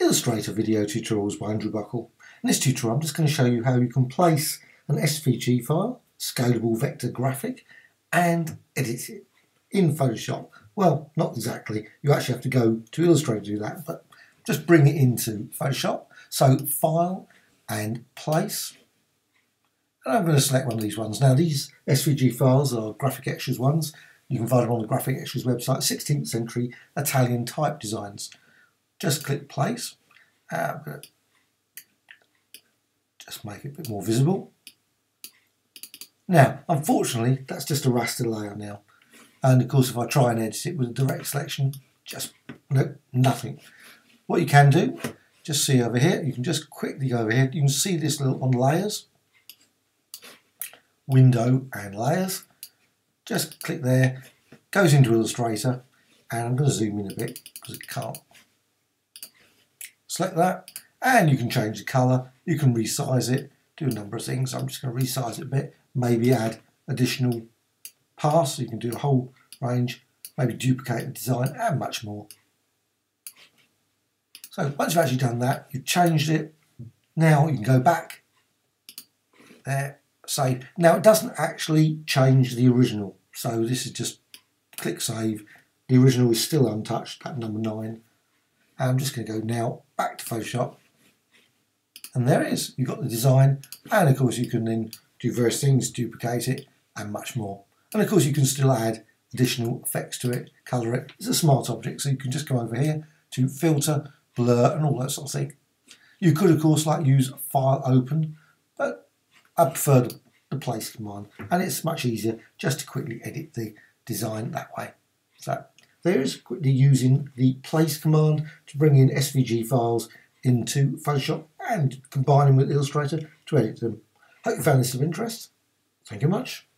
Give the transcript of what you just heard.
Illustrator video tutorials by Andrew Buckle. In this tutorial I'm just going to show you how you can place an SVG file, scalable vector graphic, and edit it in Photoshop. Well, not exactly. You actually have to go to Illustrator to do that, but just bring it into Photoshop. So File and Place. And I'm going to select one of these ones. Now these SVG files are Graphicxtras ones. You can find them on the Graphicxtras website, 16th century Italian type designs just click place. Uh, just make it a bit more visible. Now, unfortunately, that's just a raster layer now. And of course, if I try and edit it with a direct selection, just no, nothing. What you can do, just see over here, you can just quickly go over here. You can see this little on layers, window and layers. Just click there, goes into Illustrator, and I'm going to zoom in a bit because I can't select that and you can change the colour, you can resize it, do a number of things. I'm just going to resize it a bit, maybe add additional paths, so you can do a whole range, maybe duplicate the design and much more. So once you've actually done that, you've changed it, now you can go back there, save. Now it doesn't actually change the original, so this is just click save. The original is still untouched at number 9 I'm just going to go now back to Photoshop. And there it is. You've got the design. And of course you can then do various things, duplicate it and much more. And of course you can still add additional effects to it, colour it. It's a smart object so you can just go over here to filter, blur and all that sort of thing. You could of course like use file open but I prefer the, the place command and it's much easier just to quickly edit the design that way. So there is quickly using the place command to bring in SVG files into Photoshop and combine them with Illustrator to edit them. Hope you found this of interest. Thank you much.